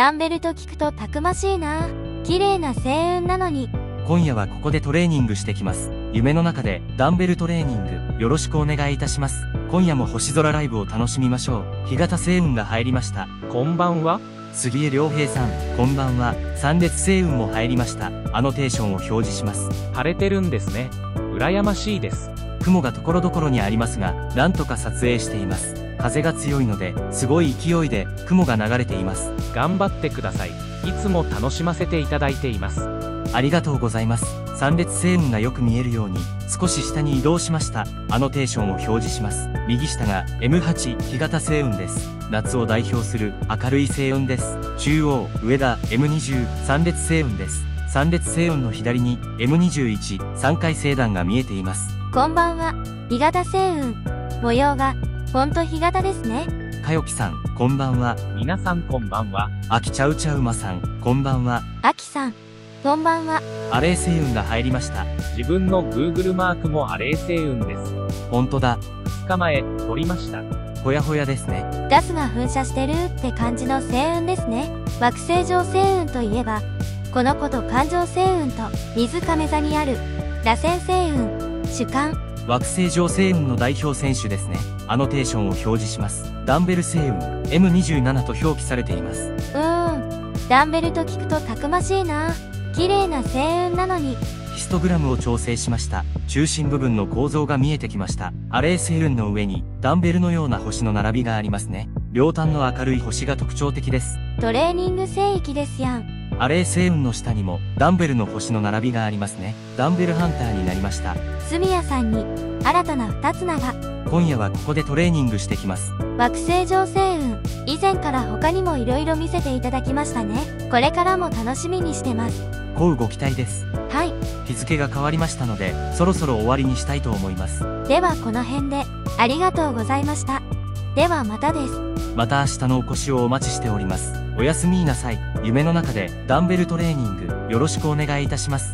ダンベルと聞くとたくましいな。綺麗な星雲なのに。今夜はここでトレーニングしてきます。夢の中でダンベルトレーニングよろしくお願いいたします。今夜も星空ライブを楽しみましょう。日型星雲が入りました。こんばんは杉江良平さん、こんばんは。三列星雲も入りました。アノテーションを表示します。晴れてるんですね。羨ましいです。雲が所々にありますが、なんとか撮影しています。風が強いので、すごい勢いで雲が流れています。頑張ってください。いつも楽しませていただいています。ありがとうございます。三列星雲がよく見えるように、少し下に移動しました。アノテーションを表示します。右下が M8 日型星雲です。夏を代表する明るい星雲です。中央、上が M20 三列星雲です。三列星雲の左に M21 三回星団が見えています。こんばんは。日型星雲。模様が、ほんと日型ですね。かよきさん、こんばんは。皆さんこんばんは。あきちゃうちゃうまさん、こんばんは。あきさん。こんばんは。アレイ星雲が入りました。自分の Google マークもアレイ星雲です。ほんとだ。2日前、撮りました。ほやほやですね。ガスが噴射してるって感じの星雲ですね。惑星上星雲といえば、この子と環状星雲と水亀座にある螺旋星雲、主観、惑星上星雲の代表選手ですね。アノテーションを表示します。ダンベル星雲 M27 と表記されています。うーん。ダンベルと聞くとたくましいな。綺麗な星雲なのに。ヒストグラムを調整しました。中心部分の構造が見えてきました。アレイ星雲の上にダンベルのような星の並びがありますね。両端の明るい星が特徴的です。トレーニング聖域ですやん。アレイ星雲の下にもダンベルの星の並びがありますね。ダンベルハンターになりました。住谷さんに新たな二つ名が。今夜はここでトレーニングしてきます。惑星上星雲。以前から他にも色々見せていただきましたね。これからも楽しみにしてます。こうご期待です。はい。日付が変わりましたので、そろそろ終わりにしたいと思います。ではこの辺で、ありがとうございました。ではまたです。また明日のお越しをお待ちしております。おやすみなさい。夢の中でダンベルトレーニングよろしくお願いいたします。